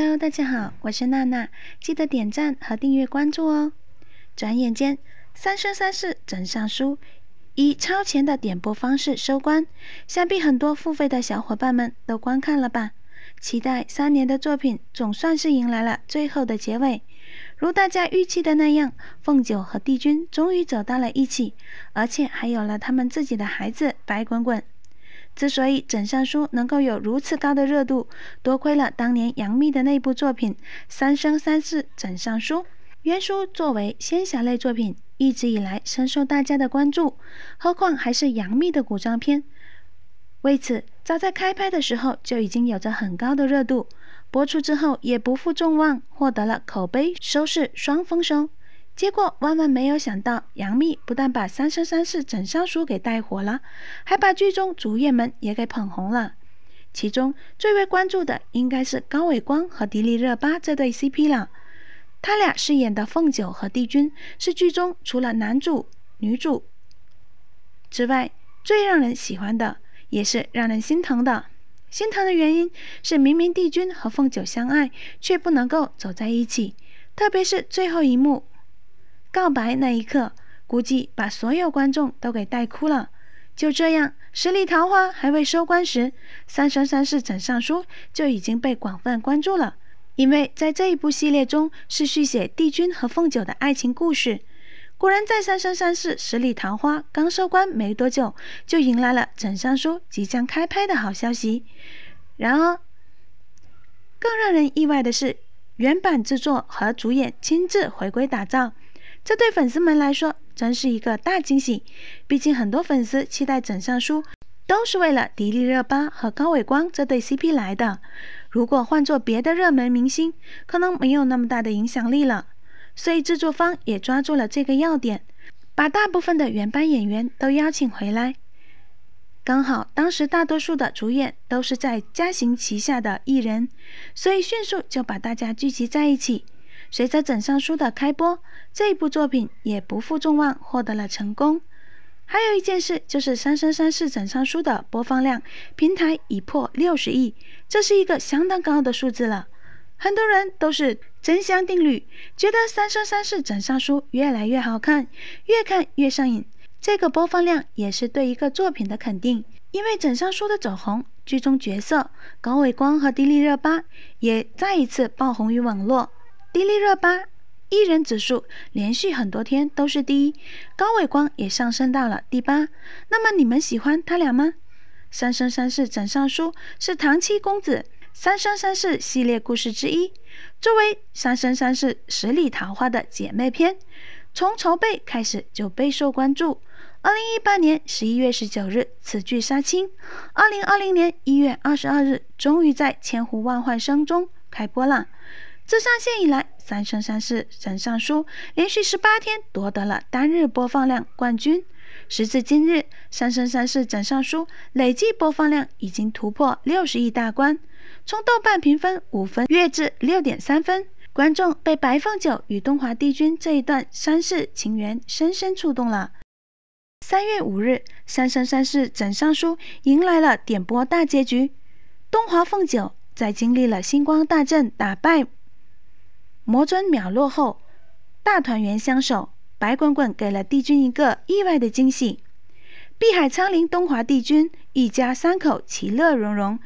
Hello，大家好，我是娜娜，记得点赞和订阅关注哦。转眼间，《三生三世枕上书》以超前的点播方式收官，想必很多付费的小伙伴们都观看了吧？期待三年的作品总算是迎来了最后的结尾。如大家预期的那样，凤九和帝君终于走到了一起，而且还有了他们自己的孩子白滚滚。之所以枕上书能够有如此高的热度，多亏了当年杨幂的那部作品《三生三世枕上书》。原书作为仙侠类作品，一直以来深受大家的关注，何况还是杨幂的古装片。为此，早在开拍的时候就已经有着很高的热度，播出之后也不负众望，获得了口碑、收视双丰收。结果万万没有想到，杨幂不但把《三生三世枕上书》给带火了，还把剧中主演们也给捧红了。其中最为关注的应该是高伟光和迪丽热巴这对 CP 了。他俩饰演的凤九和帝君是剧中除了男主、女主之外最让人喜欢的，也是让人心疼的。心疼的原因是，明明帝君和凤九相爱，却不能够走在一起，特别是最后一幕。告白那一刻，估计把所有观众都给带哭了。就这样，十里桃花还未收官时，《三生三世枕上书》就已经被广泛关注了。因为在这一部系列中，是续写帝君和凤九的爱情故事。果然，在《三生三世十里桃花》刚收官没多久，就迎来了《枕上书》即将开拍的好消息。然而，更让人意外的是，原版制作和主演亲自回归打造。这对粉丝们来说真是一个大惊喜。毕竟很多粉丝期待《枕上书》都是为了迪丽热巴和高伟光这对 CP 来的。如果换做别的热门明星，可能没有那么大的影响力了。所以制作方也抓住了这个要点，把大部分的原班演员都邀请回来。刚好当时大多数的主演都是在嘉行旗下的艺人，所以迅速就把大家聚集在一起。随着《枕上书》的开播，这一部作品也不负众望，获得了成功。还有一件事，就是《三生三世枕上书》的播放量，平台已破六十亿，这是一个相当高的数字了。很多人都是真香定律，觉得《三生三世枕上书》越来越好看，越看越上瘾。这个播放量也是对一个作品的肯定，因为《枕上书》的走红，剧中角色高伟光和迪丽热巴也再一次爆红于网络。迪丽热巴艺人指数连续很多天都是第一，高伟光也上升到了第八。那么你们喜欢他俩吗？《三生三世枕上书》是唐七公子《三生三世》系列故事之一，作为《三生三世十里桃花》的姐妹篇，从筹备开始就备受关注。二零一八年十一月十九日，此剧杀青；二零二零年一月二十二日，终于在千呼万唤声中开播了。自上线以来，《三生三世枕上书》连续十八天夺得了单日播放量冠军。时至今日，《三生三世枕上书》累计播放量已经突破六十亿大关，从豆瓣评分五分跃至六点三分。观众被白凤九与东华帝君这一段三世情缘深深触动了。三月五日，《三生三世枕上书》迎来了点播大结局，东华凤九在经历了星光大阵打败。魔尊秒落后，大团圆相守。白滚滚给了帝君一个意外的惊喜。碧海苍林东华帝君一家三口其乐融融，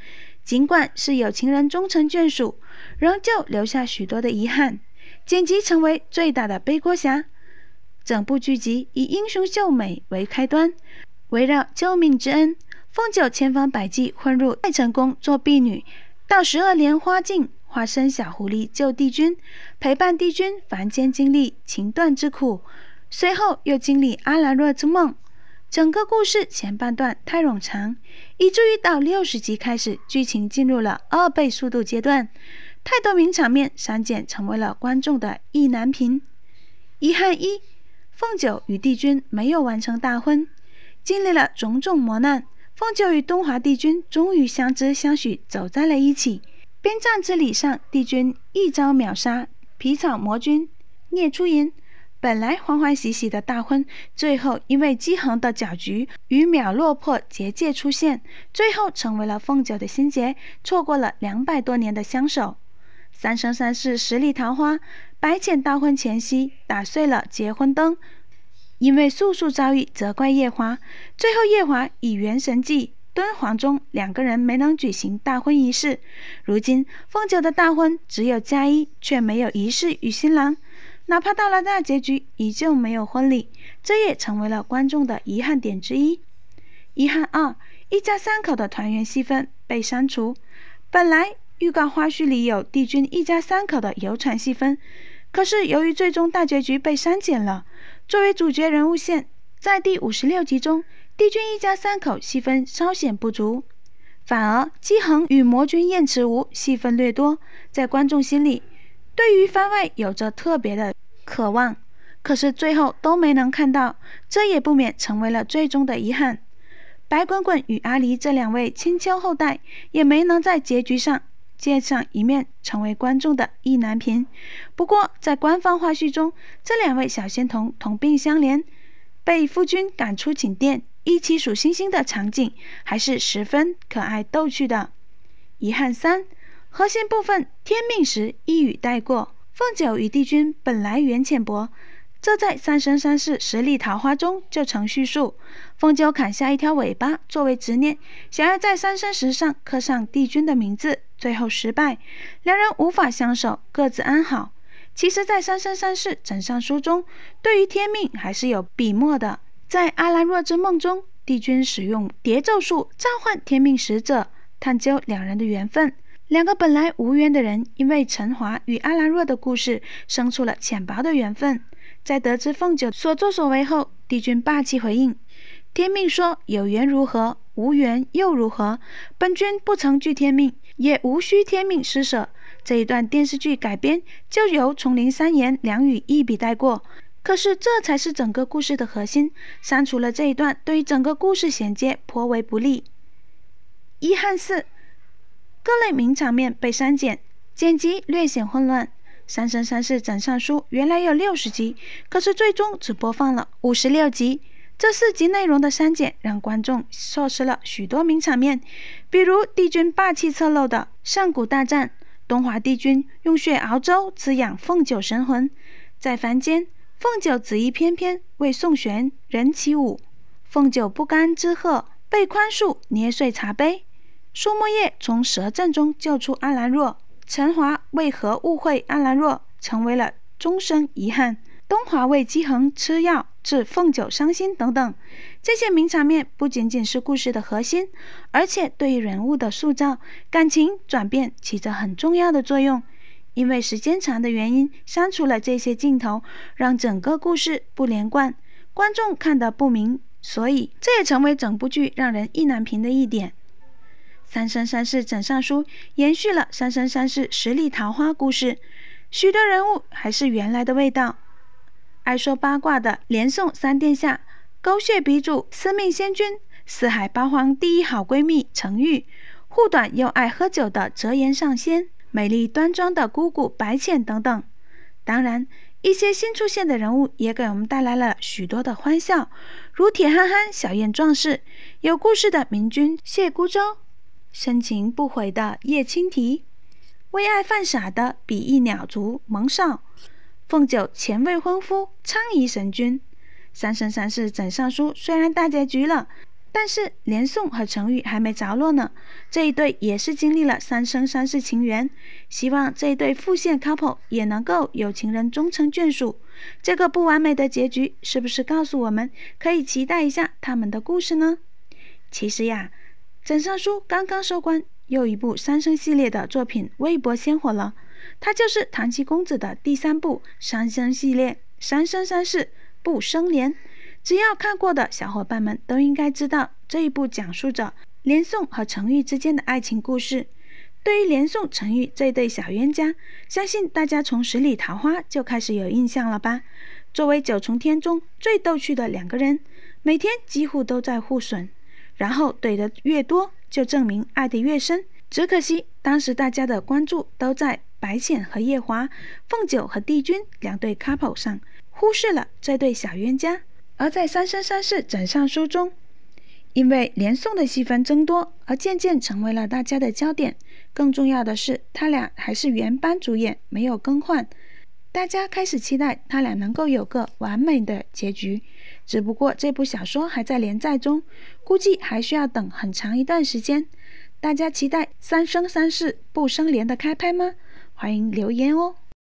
尽管是有情人终成眷属，仍旧留下许多的遗憾。剪辑成为最大的背锅侠。整部剧集以英雄救美为开端，围绕救命之恩，凤九千方百计混入太成宫做婢女，到十二莲花境。化身小狐狸救帝君，陪伴帝君凡间经历情断之苦，随后又经历阿兰若之梦。整个故事前半段太冗长，以至于到六十集开始，剧情进入了二倍速度阶段，太多名场面删减成为了观众的意难平。遗憾一：凤九与帝君没有完成大婚，经历了种种磨难，凤九与东华帝君终于相知相许，走在了一起。边帐之礼上，帝君一招秒杀皮草魔君聂初言。本来欢欢喜喜的大婚，最后因为姬恒的搅局与秒落破结界出现，最后成为了凤九的心结，错过了两百多年的相守。《三生三世十里桃花，白浅大婚前夕打碎了结婚灯，因为素素遭遇责怪夜华，最后夜华以元神祭敦煌中两个人没能举行大婚仪式。如今凤九的大婚只有嫁衣，却没有仪式与新郎，哪怕到了大结局，依旧没有婚礼，这也成为了观众的遗憾点之一。遗憾二，一家三口的团圆戏份被删除，本来。预告花絮里有帝君一家三口的游船戏份，可是由于最终大结局被删减了，作为主角人物线，在第五十六集中，帝君一家三口戏份稍显不足，反而姬恒与魔君燕池无戏份略多，在观众心里，对于番外有着特别的渴望，可是最后都没能看到，这也不免成为了最终的遗憾。白滚滚与阿离这两位青丘后代，也没能在结局上。见上一面，成为观众的意难平。不过，在官方花絮中，这两位小仙童同病相怜，被夫君赶出寝殿，一起数星星的场景，还是十分可爱逗趣的。遗憾三，核心部分天命石一语带过。凤九与帝君本来缘浅薄。这在《三生三世十里桃花》中就曾叙述，凤九砍下一条尾巴作为执念，想要在三生石上刻上帝君的名字，最后失败，两人无法相守，各自安好。其实，在《三生三世枕上书》中，对于天命还是有笔墨的。在阿兰若之梦中，帝君使用叠咒术召唤天命使者，探究两人的缘分。两个本来无缘的人，因为陈华与阿兰若的故事，生出了浅薄的缘分。在得知凤九所作所为后，帝君霸气回应：“天命说有缘如何，无缘又如何？本君不曾惧天命，也无需天命施舍。”这一段电视剧改编就由丛林三言两语一笔带过。可是这才是整个故事的核心，删除了这一段，对于整个故事衔接颇为不利。遗憾四，各类名场面被删减，剪辑略显混乱。《三生三世枕上书》原来有六十集，可是最终只播放了五十六集。这四集内容的删减，让观众错失了许多名场面，比如帝君霸气侧漏的上古大战，东华帝君用血熬粥滋养凤九神魂，在凡间，凤九紫衣翩翩为宋玄人起舞，凤九不甘之鹤被宽恕捏碎茶杯，苏沫叶从蛇阵中救出阿兰若。陈华为何误会阿兰若，成为了终生遗憾。东华为姬恒吃药，致凤九伤心等等，这些名场面不仅仅是故事的核心，而且对于人物的塑造、感情转变起着很重要的作用。因为时间长的原因，删除了这些镜头，让整个故事不连贯，观众看得不明，所以这也成为整部剧让人意难平的一点。三生三世枕上书延续了三生三世十里桃花故事，许多人物还是原来的味道。爱说八卦的连宋三殿下，狗血鼻祖司命仙君，四海八荒第一好闺蜜程昱，护短又爱喝酒的折颜上仙，美丽端庄的姑姑白浅等等。当然，一些新出现的人物也给我们带来了许多的欢笑，如铁憨憨小燕壮士，有故事的明君谢孤舟。深情不悔的叶青提，为爱犯傻的比翼鸟族蒙少，凤九前未婚夫昌邑神君，三生三世枕上书虽然大结局了，但是连宋和程昱还没着落呢。这一对也是经历了三生三世情缘，希望这一对复线 couple 也能够有情人终成眷属。这个不完美的结局，是不是告诉我们可以期待一下他们的故事呢？其实呀。枕上书刚刚收官，又一部三生系列的作品微博鲜火了。它就是唐七公子的第三部三生系列《三生三世不生莲》。只要看过的小伙伴们都应该知道，这一部讲述着连宋和程昱之间的爱情故事。对于连宋、程昱这对小冤家，相信大家从十里桃花就开始有印象了吧？作为九重天中最逗趣的两个人，每天几乎都在互损。然后怼的越多，就证明爱的越深。只可惜当时大家的关注都在白浅和夜华、凤九和帝君两对 couple 上，忽视了这对小冤家。而在《三生三世枕上书》中，因为连宋的戏份增多，而渐渐成为了大家的焦点。更重要的是，他俩还是原班主演，没有更换。大家开始期待他俩能够有个完美的结局。只不过这部小说还在连载中，估计还需要等很长一段时间。大家期待《三生三世不生莲》的开拍吗？欢迎留言哦。